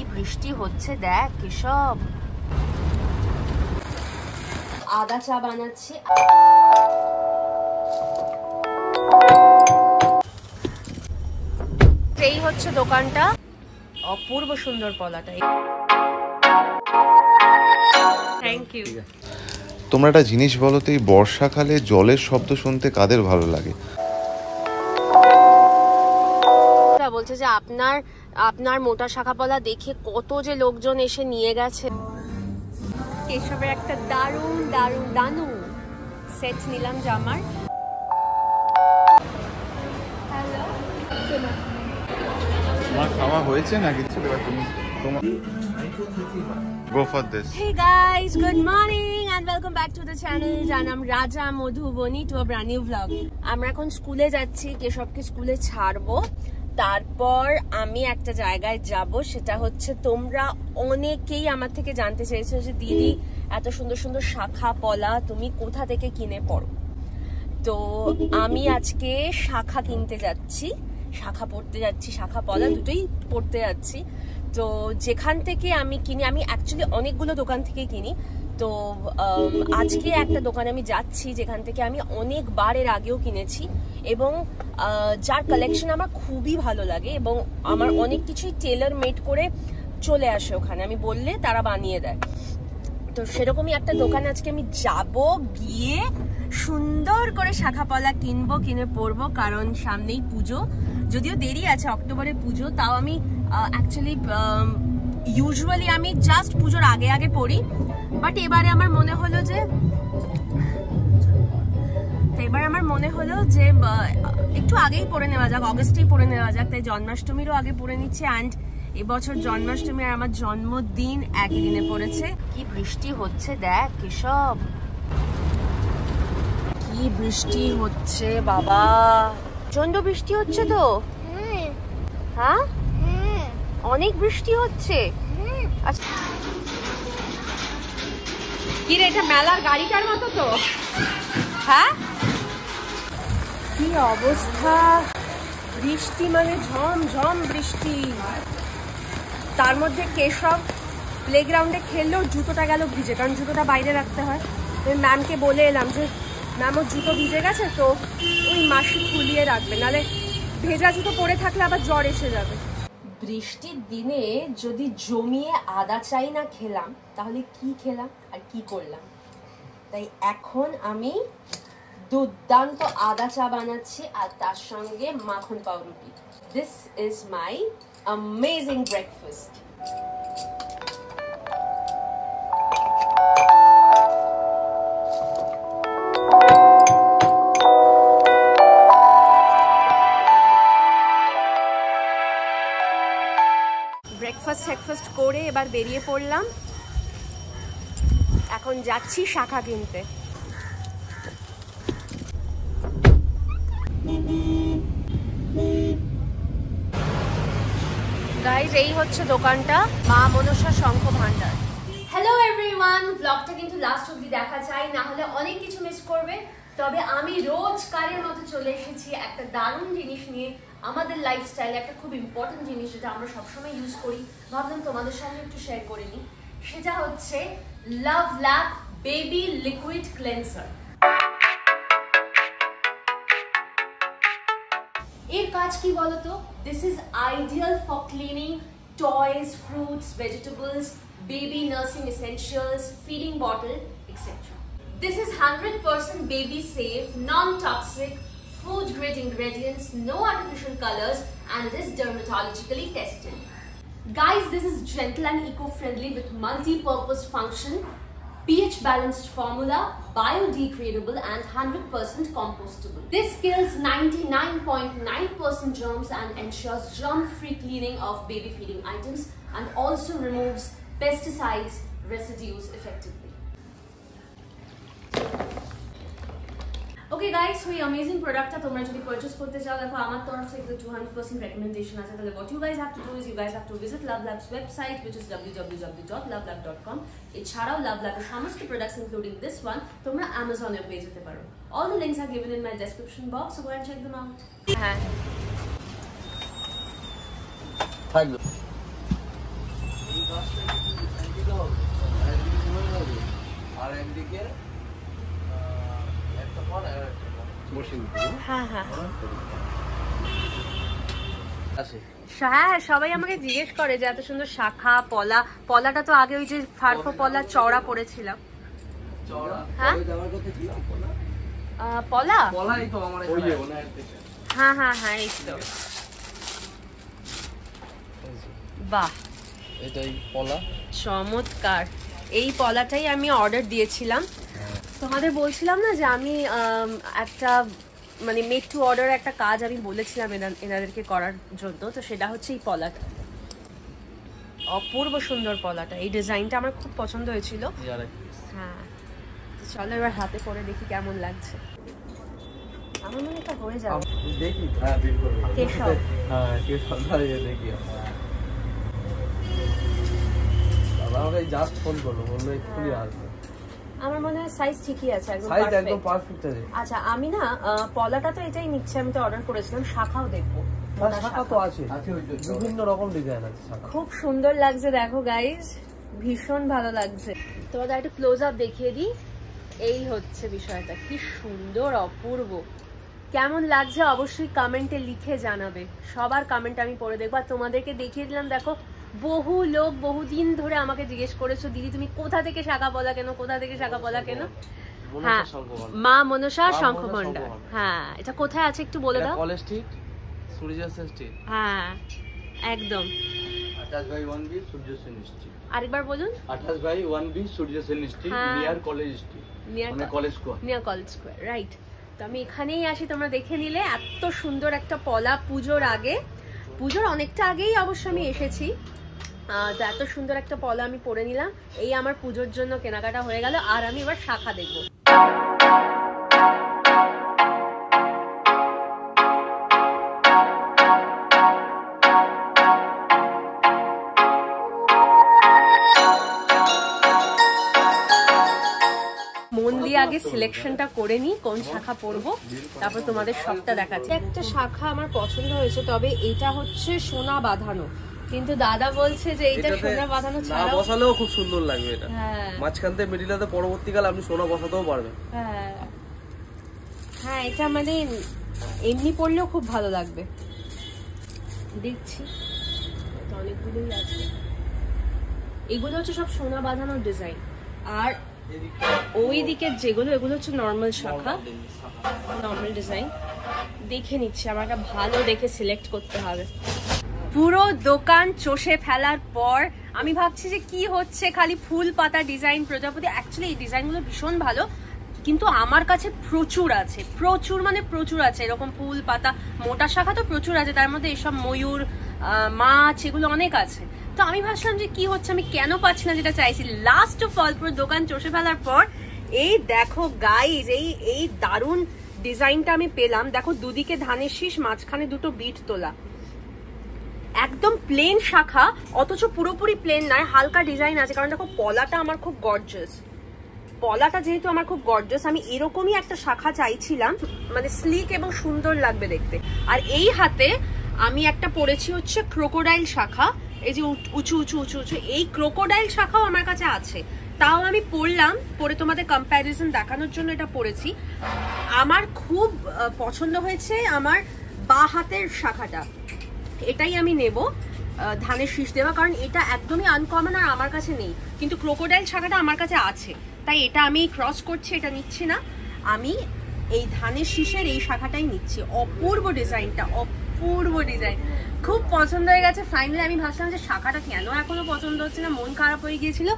কি বৃষ্টি হচ্ছে দেখ কেশব আদা চা বানাচ্ছি। এই হচ্ছে দোকানটা। অপূর্ব সুন্দর পলাটা। থ্যাংক ইউ তোমরা একটা জিনিস বলো তো এই বর্ষাকালে জলের শব্দ শুনতে কাদের ভালো লাগে? বলছে যে আপনার আপনার মোটা শাখাপলা দেখে কত যে লোকজন এসে নিয়ে গেছে। কেশবের একটা দারুণ দারুণ দানু সেট নিলাম জামার হ্যালো তোমার খাওয়া হয়েছে না কিছু তুমি তোমার go for this Hey guys, good morning and welcome back to the channel. যার নাম Raja Madhubani to a brand new vlog. আমরা এখন স্কুলে যাচ্ছি কেশবকে স্কুলে ছাড়বো। তারপর আমি একটা জায়গায় যাব, সেটা হচ্ছে তোমরা অনেকেই আমার থেকে জানতে চেয়েছো যে, দিদি, এত সুন্দর সুন্দর শাখা পলা, তুমি কোথা থেকে কিনে পড়ো? তো আমি আজকে শাখা কিনতে যাচ্ছি, শাখা পড়তে যাচ্ছি, শাখা পলা দুটোই পড়তে যাচ্ছি। তো যেখান থেকে আমি কিনি, আমি অ্যাকচুয়ালি অনেকগুলো দোকান থেকে কিনি। তো আজকে একটা দোকানে আমি যাচ্ছি যেখান থেকে আমি অনেকবার এর আগেও কিনেছি এবং যার কালেকশন আমার খুবই ভালো লাগে এবং আমার অনেক কিছুই টেলার মেড করে চলে আসে ওখানে। আমি বললে তারা বানিয়ে দেয়। তো সেরকমই একটা দোকান আজকে আমি যাব, গিয়ে সুন্দর করে শাখাপলা কিনবো, কিনে পরবো, কারণ সামনেই পুজো। যদিও দেরি আছে, অক্টোবরে পুজো, তাও আমি অ্যাকচুয়ালি ইউজুয়ালি আমি জাস্ট পুজোর আগে আগে পড়ি বাট এবারে আমার মনে হলো যে এবার আমার মনে হলো যে একটু আগেই পরে নেওয়া যাক অগস্টেই পরে নেওয়া যাক তাই জন্মাষ্টমীরও আগে পরে নিচ্ছে অ্যান্ড এবছর জন্মাষ্টমী আর আমার জন্মদিন একই দিনে পড়েছে। কি বৃষ্টি হচ্ছে দেখ কেশব। কি বৃষ্টি হচ্ছে বাবা। প্রচণ্ড বৃষ্টি হচ্ছে তো। হ্যাঁ? অনেক বৃষ্টি হচ্ছে। আচ্ছা। কি রে এটা মেলার গাড়িটার মতো তো? হ্যাঁ? কি অবস্থা? বৃষ্টি মানে ঝম ঝম বৃষ্টি। তার মধ্যে কেশব প্লেগ্রাউন্ডে খেললেও জুতোটা গেল ভিজে। কারণ জুতোটা বাইরে রাখতে হয়। ওই ম্যামকে বলে এলাম যে ম্যাম ওর জুতো ভিজে গেছে তো ওই মাসি খুলিয়ে রাখবে। নালে ভেজা জুতো পরে থাকলে আবার জ্বর এসে যাবে। বৃষ্টির দিনে যদি জমিয়ে আদা চাই না খেলাম, তাহলে কি খেলাম আর কি করলাম? তাই এখন আমি দুর্দান্ত আদা চা বানাচ্ছি আর তার সঙ্গে মাখন পাউরুটি। This is my amazing breakfast breakfast এবার বেরিয়ে পড়লাম। এখন যাচ্ছি শাখা কিনতে। গাইজ এই হচ্ছে দোকানটা, মা মনসা শঙ্খ ভান্ডার হ্যালো এভরিওয়ান ব্লগটা কিন্তু লাস্ট অবধি দেখা চাই না হলে অনেক কিছু মিস করবে। তবে আমি রোজকারের মতো চলে এসেছি একটা দারুণ জিনিস নিয়ে। আমাদের লাইফস্টাইলে একটা খুব ইম্পর্টেন্ট জিনিস যেটা আমরা সবসময় ইউজ করি। ভাবলাম তোমাদের সঙ্গে একটু শেয়ার করে নিই। সেটা হচ্ছে love lab baby liquid cleanser এর কাজ কি বলতো? This is ideal for cleaning toys fruits vegetables baby nursing essentials feeding bottle etcetera this is hundred percent baby safe non toxic food grade ingredients, no artificial colors, and it is dermatologically tested. Guys, this is gentle and eco-friendly with multi-purpose function, pH balanced formula, biodegradable and 100% compostable. This kills 99.9% germs and ensures germ-free cleaning of baby feeding items and also removes pesticides residues effectively. Okay guys ওই amazing প্রোডাক্টটা তোমরা যদি purchase করতে চাও দেখো আমার তরফ থেকে টু হান্ড্রেড পার্সেন্ট রেকমেন্ডেশন আছে। তাহলে what you guys have to do is you guys have to visit love labs website which is W W W dot love lab dot com এছাড়াও লাভ ল্যাবের সমস্ত প্রোডাক্টস ইনক্লুডিং দিস ওয়ান তোমরা অ্যামাজনে পেয়ে যেতে পারো all the links are given in my description box go and check the out হ্যাঁ থাকবে আর একদিকে হ্যাঁ হ্যাঁ সবাই আমাকে জিজ্ঞেস করে যে এত সুন্দর শাখা পলা। পলাটা তো আগে ওই যে ফারফো পলা চওড়া পড়েছিলাম হ্যাঁ? পলা? হ্যাঁ হ্যাঁ হ্যাঁ এই তো। বাহ। এটাই পলা। চমৎকার। এই পলাটাই আমি অর্ডার দিয়েছিলাম। তোমাদের বলছিলাম না যে আমি একটা মানে মেড টু অর্ডার একটা কাজ আমি বলেছিলাম এনা- এনাদেরকে করার জন্য তো সেটা হচ্ছে এই পলাটা। অপূর্ব সুন্দর পলাটা। এই ডিজাইনটা আমার খুব পছন্দ হয়েছিল। হ্যাঁ। চলো এবার হাতে পরে দেখি কেমন লাগছে। আমার মনে এটা হয়ে যাবে। দেখি হ্যাঁ বিল করবে। কেশব। হ্যাঁ কেশব দাঁড়িয়ে দেখি দাদা আমাকে জাস্ট ফোন করল বলল এক্ষুনি আসবে। আমার মনে হয় সাইজ ঠিকই আছে একদম সাইজ একদম পারফেক্ট আছে। আচ্ছা আমি না আহ, পলাটা তো এটাই নিচ্ছে আমি তো অর্ডার করেছিলাম শাখাও দেখব হ্যাঁ শাখা তো আছে। বিভিন্ন রকম ডিজাইন আছে শাখা। খুব সুন্দর লাগছে দেখো গাইজ ভীষণ ভালো লাগছে। তোমাদের একটু ক্লোজ আপ দেখিয়ে দিই এই হচ্ছে বিষয়টা কি সুন্দর অপূর্ব। কেমন লাগছে অবশ্যই কমেন্টে লিখে জানাবে সবার কমেন্ট আমি পড়ে দেখব। আর তোমাদেরকে দেখিয়ে দিলাম দেখো বহু লোক বহুদিন ধরে আমাকে জিজ্ঞেস করেছ দিদি তুমি কোথা থেকে শাখা বলা কেন? কোথা থেকে শাখা বলা কেন? হ্যাঁ মা মনসা শঙ্খভণ্ডার। হ্যাঁ এটা কোথায় আছে একটু বলে দাও। College street Surya Sen street. হ্যাঁ একদম। আঠাশ by one B Surya street. আরেকবার বলুন। আঠাশ by one B Surya Sen street হ্যাঁ। নিয়ার কলেজ স্ট্রিট নিয়ার মানে college square. Near college square right. তো আমি এখানেই আসি তোমরা দেখে নিলে এত সুন্দর একটা পলা পুজোর আগে। পুজোর অনেকটা আগেই অবশ্য আমি এসেছি। তো এত সুন্দর একটা পলা আমি পরে নিলাম। এই আমার পুজোর জন্য কেনাকাটা হয়ে গেল, আর আমি এবার শাখা দেখব। আগে সিলেকশনটা করে নিই, কোন শাখা পরবো, তারপর তোমাদের সবটা দেখাচ্ছি। একটা শাখা আমার পছন্দ হয়েছে, তবে এটা হচ্ছে সোনা বাঁধানো। কিন্তু দাদা বলছে যে এইটা সোনা বাঁধানো না ছাড়াও বসালেও খুব সুন্দর লাগবে এটা। হ্যাঁ। মাঝখান থেকে মিডিলাতে পরবর্তীকালে আপনি সোনা বসাতেও পারবেন। হ্যাঁ। হ্যাঁ এটা মানে এমনি পড়লেও খুব ভালো লাগবে। দেখছি। তো অনেকগুলোই আছে। এগুলো হচ্ছে সব সোনা বাঁধানোর ডিজাইন। আর ওই দিকের যেগুলো এগুলো হচ্ছে নর্মাল শাখা। নর্মাল ডিজাইন দেখে নিচ্ছি আমার একটা ভালো দেখে সিলেক্ট করতে হবে। পুরো দোকান চষে ফেলার পর আমি ভাবছি যে কি হচ্ছে, খালি ফুল পাতা ডিজাইন প্রজাপতি। অ্যাকচুয়ালি এই ডিজাইনগুলো ভীষণ ভালো, কিন্তু আমার কাছে প্রচুর আছে। প্রচুর মানে প্রচুর আছে। এরকম ফুল পাতা, মোটা শাখা তো প্রচুর আছে, তার মধ্যে এসব ময়ূর মাছ, এগুলো অনেক আছে। তো আমি ভাবছিলাম যে কি হচ্ছে, আমি কেন পাচ্ছি না যেটা চাইছি। লাস্ট অফ অল পুরো দোকান চষে ফেলার পর, এই দেখো গাইজ এই এই দারুণ ডিজাইনটা আমি পেলাম। দেখো দুদিকে ধানের শীষ, মাঝখানে দুটো বিট তোলা। একদম প্লেন শাখা, অথচ পুরোপুরি প্লেন নয়, হালকা ডিজাইন আছে। কারণ দেখো, পলাটা আমার খুব গর্জাস পলাটা যেহেতু আমার খুব গর্জাস আমি এরকমই একটা শাখা চাইছিলাম মানে স্লিক এবং সুন্দর লাগবে দেখতে। আর এই হাতে আমি একটা পরেছি হচ্ছে ক্রোকোডাইল শাখা। এই যে উঁচু উঁচু উঁচু উঁচু এই ক্রোকোডাইল শাখাও আমার কাছে আছে। তাও আমি পড়লাম পরে তোমাদের কম্প্যারিজন দেখানোর জন্য এটা পড়েছি আমার খুব পছন্দ হয়েছে আমার বা হাতের শাখাটা। এটাই আমি নেব ধানের শীষ দেওয়া, কারণ এটা একদমই আনকমন আর আমার কাছে নেই। কিন্তু ক্রোকোডাইল শাখাটা আমার কাছে আছে। তাই এটা আমি ক্রস করছি, এটা নিচ্ছি না। আমি এই ধানের শীষের এই শাখাটাই নিচ্ছি। অপূর্ব ডিজাইনটা, অপূর্ব ডিজাইন। খুব পছন্দ হয়ে গেছে। ফাইনালি আমি ভাবছিলাম যে শাখাটা কেন এখনও পছন্দ হচ্ছে না, মন খারাপ হয়ে গিয়েছিল।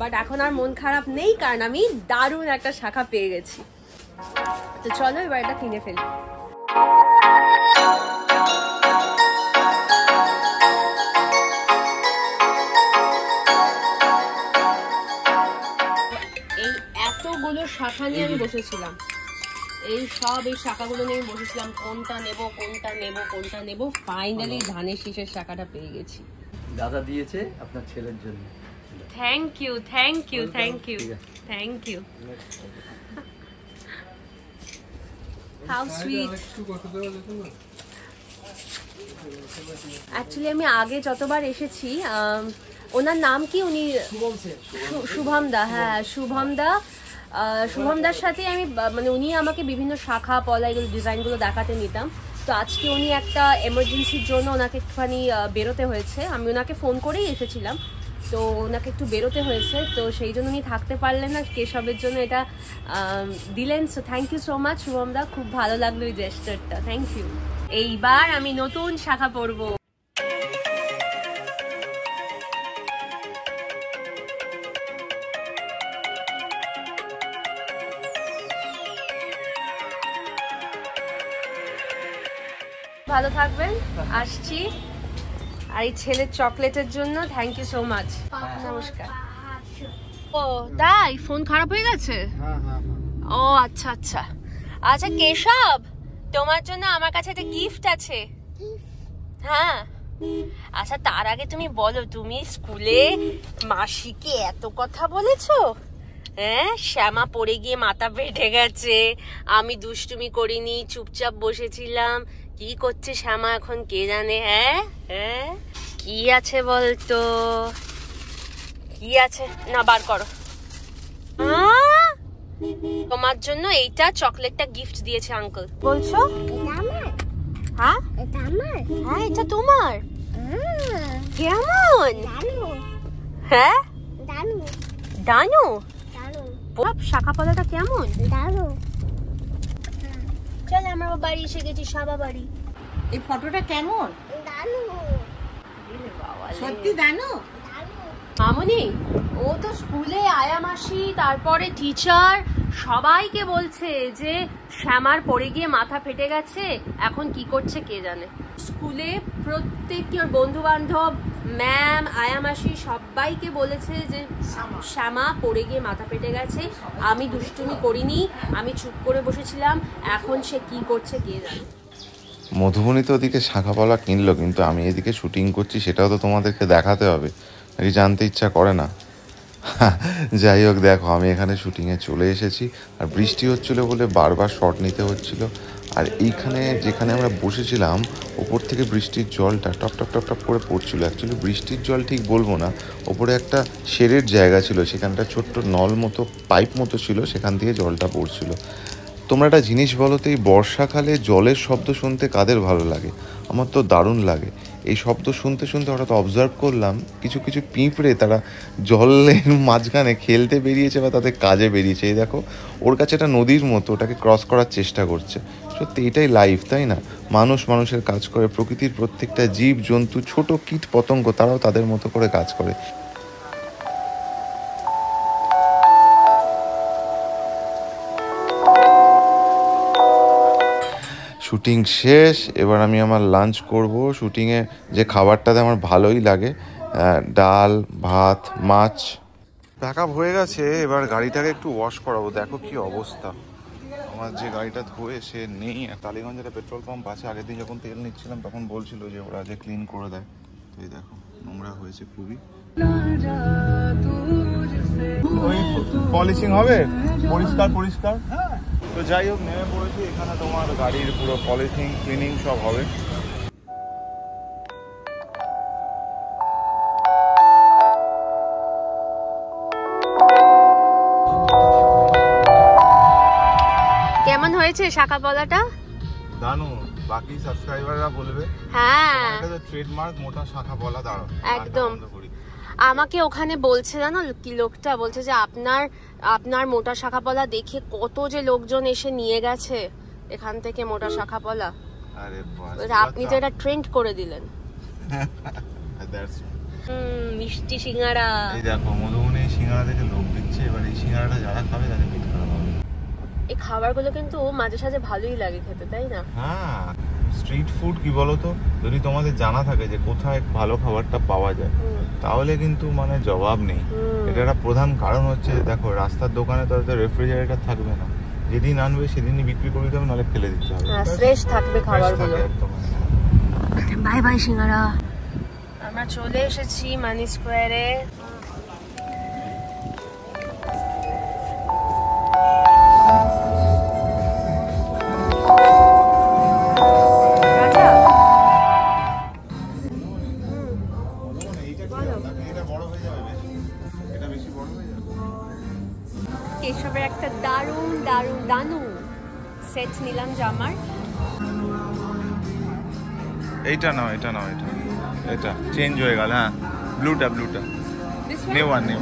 বাট এখন আর মন খারাপ নেই, কারণ আমি দারুণ একটা শাখা পেয়ে গেছি। তো চলো এবার এটা কিনে ফেলি। এতগুলো শাখা নিয়ে আমি বসেছিলাম। এই সব এই শাখাগুলো নিয়ে আমি বসেছিলাম কোনটা নেব কোনটা নেব কোনটা নেব ফাইনালি ধানের শীষের শাখাটা পেয়ে গেছি। দাদা দিয়েছে আপনার ছেলের জন্য। Thank you thank you thank you thank you how sweet actually আমি আগে যতবার এসেছি ওনার নাম কি? উনি শুভম দা হ্যাঁ শুভম দা। আহ, শুভমদার সাথে আমি মানে উনি আমাকে বিভিন্ন শাখা পলা এগুলো ডিজাইনগুলো দেখাতে নিতাম। তো আজকে উনি একটা এমার্জেন্সির জন্য ওনাকে একটুখানি বেরোতে হয়েছে। আমি ওনাকে ফোন করেই এসেছিলাম। তো ওনাকে একটু বেরোতে হয়েছে। তো সেই জন্য উনি থাকতে পারলেন না। কেশবের জন্য এটা দিলেন। So thank you so much শুভমদা খুব ভালো লাগল এই জেস্টারটা থ্যাংক ইউ এইবার আমি নতুন শাখা পরবো। ভালো থাকবেন আসছি। আর এই ছেলের চকলেটের জন্য থ্যাংক ইউ সো মাচ নমস্কার। ও তাই? ফোন খারাপ হয়ে গেছে? ও আচ্ছা আচ্ছা। আচ্ছা কেশব তোমার জন্য আমার কাছে একটা গিফট আছে। হ্যাঁ। আচ্ছা তার আগে তুমি বলো তুমি স্কুলে মাসিকে এত কথা বলেছ? হ্যাঁ শ্যামা পড়ে গিয়ে মাথা ফেটে গেছে। আমি দুষ্টুমি করিনি চুপচাপ বসেছিলাম। কি করছে শ্যামা এখন কে জানে হ্যাঁ? হ্যাঁ? কি আছে বলতো? কি আছে? না বার করো! তোমার জন্য এইটা চকলেটটা গিফট দিয়েছে আঙ্কল বলছো? হ্যাঁ? হ্যাঁ এটা তোমার। কেমন? হ্যাঁ? ডানু বাপ শাখা পালাটা কেমন? চল আমরা বাড়ি এসে গেছি সাবা বাড়ি। এই ফটোটা কেমন? দানু সত্যি জানো? মামনি ও তো স্কুলে আয়া মাসি তারপরে টিচার সবাইকে বলছে যে শ্যামার পড়ে গিয়ে মাথা ফেটে গেছে এখন কি করছে কে জানে? স্কুলে প্রত্যেকটি ওর বন্ধু বান্ধব ম্যাম আয়া মাসি সবাইকে বলেছে যে শ্যামা পড়ে গিয়ে মাথা পেটে গেছে। আমি দুষ্টুমি করিনি, আমি চুপ করে বসেছিলাম। এখন সে কি করছে কে জানে। মধুবনী তো ওদিকে শাখাপালা কিনলো, কিন্তু আমি এদিকে শুটিং করছি, সেটাও তো তোমাদেরকে দেখাতে হবে। নাকি জানতে ইচ্ছা করে না? যাই হোক, দেখো, আমি এখানে শুটিংয়ে চলে এসেছি। আর বৃষ্টি হচ্ছিল বলে বারবার শট নিতে হচ্ছিল। আর এইখানে যেখানে আমরা বসেছিলাম, ওপর থেকে বৃষ্টির জলটা টপ টপ টপ টপ করে পড়ছিল। অ্যাকচুয়ালি বৃষ্টির জল ঠিক বলব না। ওপরে একটা শেরের জায়গা ছিল, সেখানটা ছোট্ট নল মতো, পাইপ মতো ছিল, সেখান থেকে জলটা পড়ছিল। তোমরা একটা জিনিস বলো তো, এই বর্ষাকালে জলের শব্দ শুনতে কাদের ভালো লাগে? আমার তো দারুণ লাগে। এই শব্দ শুনতে শুনতে হঠাৎ অবজার্ভ করলাম, কিছু কিছু পিঁপড়ে তারা জলের মাঝখানে খেলতে বেরিয়েছে বা তাদের কাজে বেরিয়েছে। এই দেখো, ওর কাছে একটা নদীর মতো, ওটাকে ক্রস করার চেষ্টা করছে। সত্যি এটাই লাইফ তাই না? মানুষ মানুষের কাজ করে, প্রকৃতির প্রত্যেকটা জীব, জন্তু, ছোট কীট, পতঙ্গ, তারাও তাদের মতো করে কাজ করে। শুটিং শেষ, এবার আমি আমার লাঞ্চ করব। শুটিংয়ে যে খাবারটাতে আমার ভালোই লাগে ডাল, ভাত, মাছ। প্যাক হয়ে গেছে, এবার গাড়িটাকে একটু ওয়াশ করাবো। দেখো কি অবস্থা। আমার যে গাড়িটা ধুয়ে সে নেই। টালিগঞ্জের পেট্রোল পাম্প আছে। আগের দিন যখন তেল নিচ্ছিলাম, তখন বলছিল যে ওরা যে ক্লিন করে দেয়। তো এই দেখো, নোংরা হয়েছে খুবই। ওই পলিশিং হবে? পরিষ্কার পরিষ্কার? তো যাই হোক, নেমে পড়েছি। এখানে তোমার গাড়ির পুরো পলিশিং ক্লিনিং সব হবে। হয়েছে শাখা পলাটা জানো বাকি সাবস্ক্রাইবাররা বলবে। হ্যাঁ। এটা তো ট্রেডমার্ক মোটা শাখা দাঁড়ো একদম। আমাকে ওখানে বলছে জানো কি লোকটা? বলছে যে আপনার আপনার মোটা শাখা পলা দেখে কত যে লোকজন এসে নিয়ে গেছে এখান থেকে মোটা শাখা পলা। আরে আপনি তো এটা ট্রেন্ড করে দিলেন। মিষ্টি সিঙ্গারা। এই দেখো মধুবনী সিঙ্গারা দেখে লোক দিচ্ছে এবার এই সিঙ্গারাটা যারা খাবে তাদের এই খাবারগুলো কিন্তু মাঝে সাঝে ভালোই লাগে খেতে তাই না? হ্যাঁ স্ট্রিট ফুড কি বলতো? যদি তোমাদের জানা থাকে যে কোথায় ভালো খাবারটা পাওয়া যায় তাহলে কিন্তু মানে জবাব নেই। এটা একটা প্রধান কারণ হচ্ছে যে দেখো রাস্তার দোকানে তো রেফ্রিজারেটর থাকবে না। যেদিন আনবে সেদিনই বিক্রি করে দিতে হবে নাহলে ফেলে দিতে হবে। হ্যাঁ ফ্রেশ থাকবে Fresh খাবারগুলো। বাই বাই সিঙ্গারা। আমরা চলে এসেছি মানি স্কোয়ারে। কেশবের একটা দারুণ দারুণ দানু সেট নিলাম জামার এইটা নাও এটা নাও এটা এটা চেঞ্জ হয়ে গেল হ্যাঁ। ব্লুটা ব্লুটা নেওয়া নিউ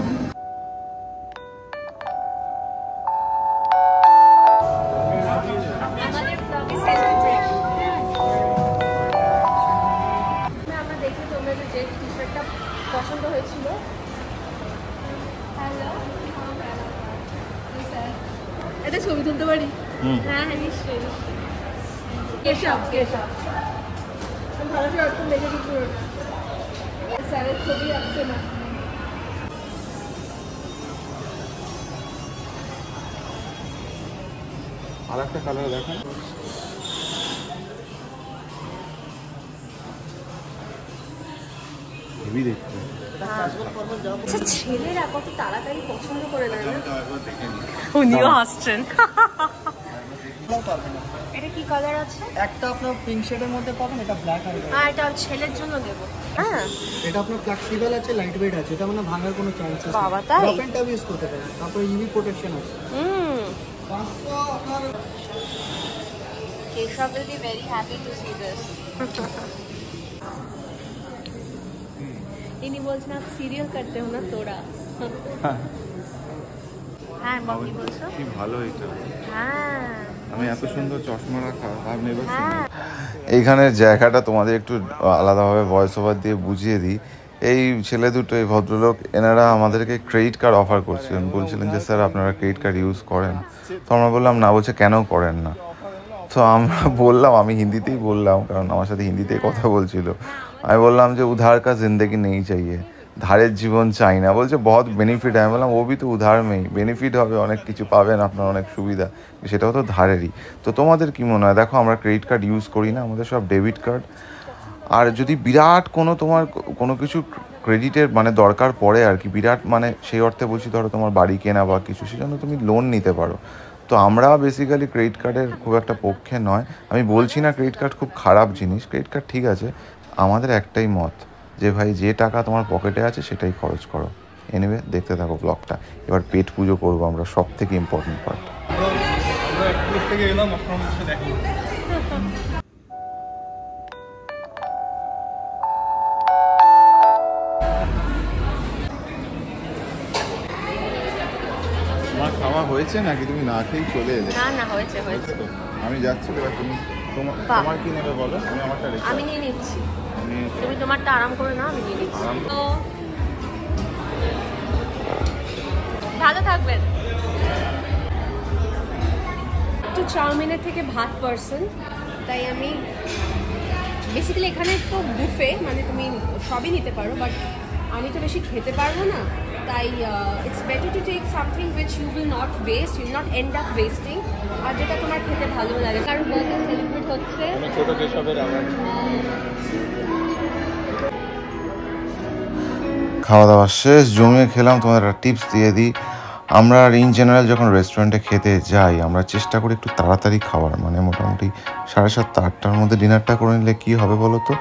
আর একটা কালার দেখান। হেভি দেখতে। আচ্ছা ছেলেরা কত তাড়াতাড়ি পছন্দ করে নেয় না? একবার দেখে তোমরাও পারবে এটা কি কালার আছে? একটা আপনার পিঙ্ক শেডের মধ্যে পাবেন এটা ব্ল্যাক আর হ্যাঁ এটা ছেলের জন্য দেব। হ্যাঁ। এটা আপনার ফ্লেক্সিবল আছে লাইট ওয়েট আছে এটা মানে ভাঙার কোনো চান্স আছে বাবা তাই? ওপেনটা ইউজ করতে পারেন তারপরে ইউভি প্রোটেকশন আছে। হুম। ইনি বলছেন সিরিয়াল করতে হো তোরা। হ্যাঁ।, হ্যাঁ বাকি বলছো? কি ভালো হ্যাঁ। আমি এত সুন্দর চশমা রাখা ভাব হ্যাঁ। এইখানের জায়গাটা তোমাদের একটু আলাদাভাবে ভয়েস ওভার দিয়ে বুঝিয়ে দিই। এই ছেলে দুটো এই ভদ্রলোক এনারা আমাদেরকে ক্রেডিট কার্ড অফার করছিলেন। বলছিলেন যে স্যার আপনারা ক্রেডিট কার্ড ইউজ করেন। তো আমরা বললাম না বলছে কেন করেন না? তো আমরা বললাম আমি হিন্দিতেই বললাম কারণ আমার সাথে হিন্দিতেই কথা বলছিল। আমি বললাম যে উধার কা জিন্দগি নেই চাইয়ে। ধারের জীবন চাই না। বলছে, বহুত বেনিফিট আমি। বললাম, ও বি তো উধার মেই বেনিফিট হবে, অনেক কিছু পাবেন, আপনার অনেক সুবিধা। সেটাও তো ধারেরই। তো তোমাদের কি মনে হয়? দেখো, আমরা ক্রেডিট কার্ড ইউজ করি না, আমাদের সব ডেবিট কার্ড আর যদি বিরাট কোনো তোমার কোনো কিছু ক্রেডিটের মানে দরকার পড়ে আর কি, বিরাট মানে সেই অর্থে বলছি, ধরো তোমার বাড়ি কেনা বা কিছু, সেজন্য তুমি লোন নিতে পারো। তো আমরা বেসিক্যালি ক্রেডিট কার্ডের খুব একটা পক্ষে নয়। আমি বলছি না ক্রেডিট কার্ড খুব খারাপ জিনিস ক্রেডিট কার্ড ঠিক আছে, আমাদের একটাই মত। যে ভাই যে টাকা তোমার পকেটে আছে সেটাই খরচ করো। এনিওয়ে দেখতে থাকো ব্লগটা। এবার পেট পুজো করব আমরা সব থেকে ইম্পর্টেন্ট পার্ট খাওয়া হয়েছে নাকি? তুমি না খেয়েই চলে এলে। না না হয়েছে হয়েছে। আমি যাচ্ছি এবার তুমি তোমার। কি নেবে বলো? আমি আমারটা রেখে আমি নিয়ে নিচ্ছি। তুমি তোমারটা আরাম করে নাও আমি নিয়ে নিচ্ছি। তো ভালো থাকবেন। একটু চাউমিনের থেকে ভাত পার্সন তাই আমি বেসিক্যালি এখানে তো বুফে মানে তুমি সবই নিতে পারো বাট আমি তো বেশি খেতে পারব না তাই it's better to take something which you will not waste you'll not end up wasting আর যেটা তোমার খেতে ভালো লাগে। কারণ বার্থডে সেলিব্রেট হচ্ছে। ছোট কেশবের আমার খাওয়া দাওয়া শেষ, জমিয়ে খেলাম, তোমাদের একটা টিপস দিয়ে দিই। আমরা আর ইন জেনারেল যখন রেস্টুরেন্টে খেতে যাই, আমরা চেষ্টা করি একটু তাড়াতাড়ি খাওয়ার। মানে মোটামুটি সাড়ে সাতটা, আটটার মধ্যে ডিনারটা করে নিলে কী হবে বলো তো?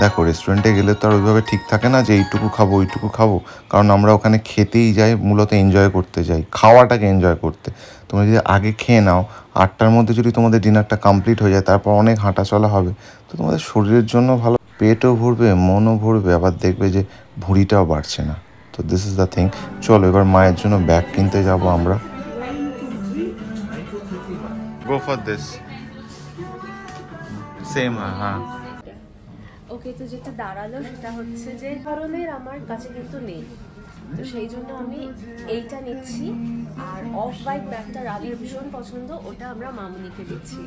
দেখো রেস্টুরেন্টে গেলে তো আর ওইভাবে ঠিক থাকে না যে এইটুকু খাব, ওইটুকু খাব। কারণ আমরা ওখানে খেতেই যাই, মূলত এনজয় করতে যাই, খাওয়াটাকে এনজয় করতে। তোমরা যদি আগে খেয়ে নাও, আটটার মধ্যে যদি তোমাদের ডিনারটা কমপ্লিট হয়ে যায়, তারপর অনেক হাঁটা চলা হবে। তো তোমাদের শরীরের জন্য ভালো পেটও ভরবে মনও ভরবে আবার দেখবে যে ভুঁড়িটাও বাড়ছে না। তো দিস ইজ দ্য থিং চলো এবার মায়ের জন্য ব্যাগ কিনতে যাব আমরা। গো ফর দিস সেম হ্যাঁ। ওকে তো যেটা দাঁড়াল সেটা হচ্ছে যে ধরনের আমার কাছে কিন্তু নেই। তো সেই জন্য আমি এইটা নিচ্ছি আর অফ হোয়াইট ব্যাগটা রাগের ভীষণ পছন্দ ওটা আমরা মামুনিকে দিচ্ছি।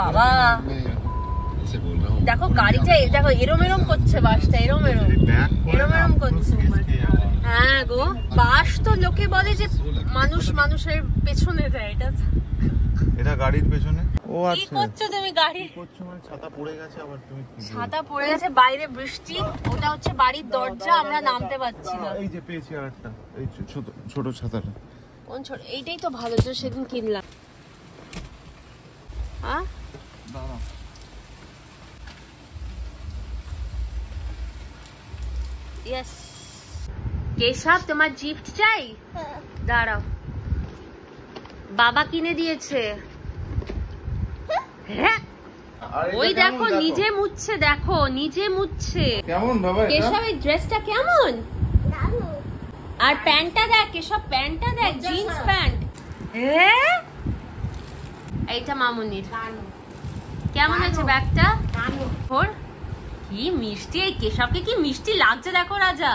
বাবা। দেখো গাড়িটা দেখো এরম এরম করছে বাসটা এরম এরম এরম এরম করছে। হ্যাঁ গো বাস তো লোকে বলে যে মানুষ মানুষের পেছনে দেয় এটা এটা গাড়ির পেছনে? ও কি আচ্ছা। করছ তুমি গাড়ি? করছ মানে ছাতা পড়ে গেছে আবার তুমি কি ছাতা পড়ে গেছে বাইরে বৃষ্টি ওটা হচ্ছে বাড়ির দরজা আমরা নামতে পারছি না। এই যে পেয়েছি আর একটা এই ছোট ছোট ছাতাটা। কোন ছোট? এইটাই তো ভালো যে সেদিন কিনলাম। হ্যাঁ ইয়েস কেশব তোমার গিফট চাই? দাঁড়াও। বাবা কিনে দিয়েছে। হ্যাঁ। ওই দেখো নিজে মুছছে দেখো নিজে মুছছে কেমন বাবা কেশব এই ড্রেসটা কেমন? আর প্যান্টটা দেখ কেশব প্যান্টটা দেখ জিন্স প্যান্ট। হ্যাঁ? এইটা মামুনির। কেমন হয়েছে ব্যাগটা? ওর কি মিষ্টি এই কেশবকে কি মিষ্টি লাগছে দেখো রাজা।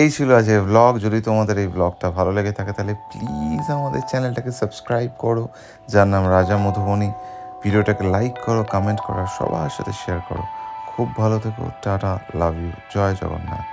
এই ছিল আজ ব্লগ যদি তোমাদের এই ব্লগটা ভালো লেগে থাকে তাহলে প্লিজ আমাদের চ্যানেলটাকে সাবস্ক্রাইব করো। যার নাম রাজা মধুবনী। ভিডিওটাকে লাইক করো কমেন্ট করো সবার সাথে শেয়ার করো। খুব ভালো থেকো। টাটা লাভ ইউ জয় জগন্নাথ।